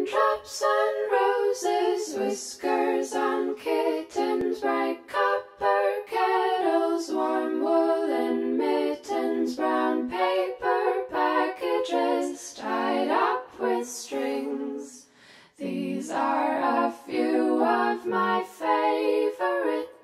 Raindrops on roses, whiskers on kittens, bright copper kettles, warm woolen mittens, brown paper packages tied up with strings. These are a few of my favorite